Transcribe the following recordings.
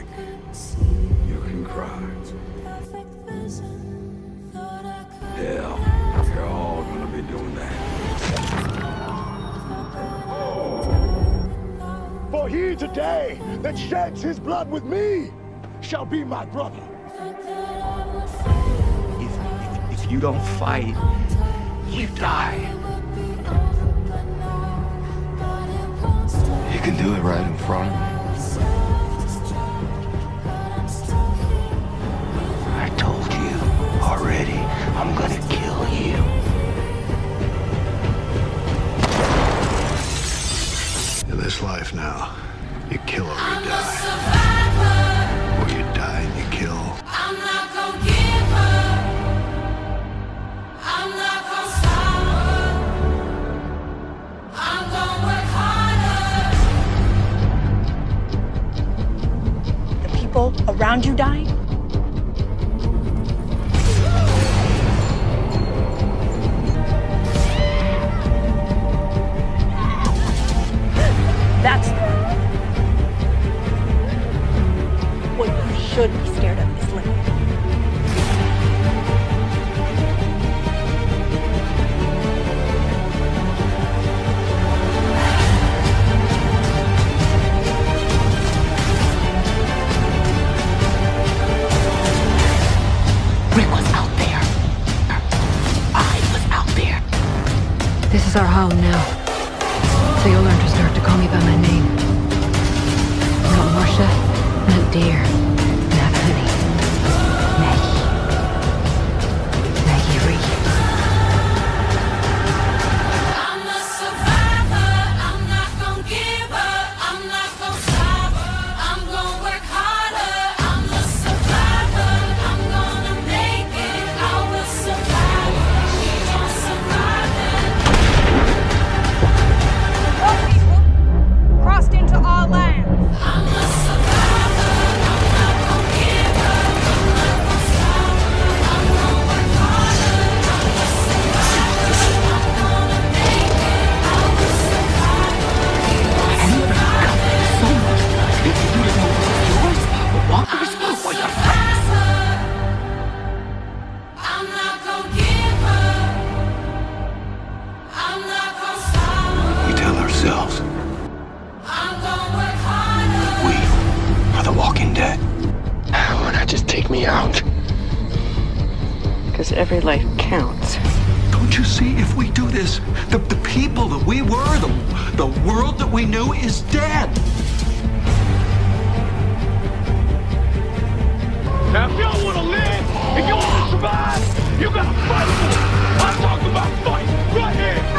like. You can cry. Hell, you're all gonna be doing that. For he today that sheds his blood with me shall be my brother. If, if, if you don't fight, you die. You can do it right in front of me. In this life now, you kill or you die. Or you die and you kill. I'm not gonna give up. I'm not gonna stop. I'm gonna work harder. The people around you dying? Should be scared of is living. Rick was out there. I was out there. This is our home now. So you'll learn to start to call me by my name. Not Marcia, not Dear, Because every life counts. Don't you see? If we do this, the, the people that we were, the, the world that we knew is dead. Now, if y'all want to live, if you want to survive, you gotta fight for it. I'm talking about fight right here,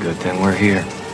good thing we're here.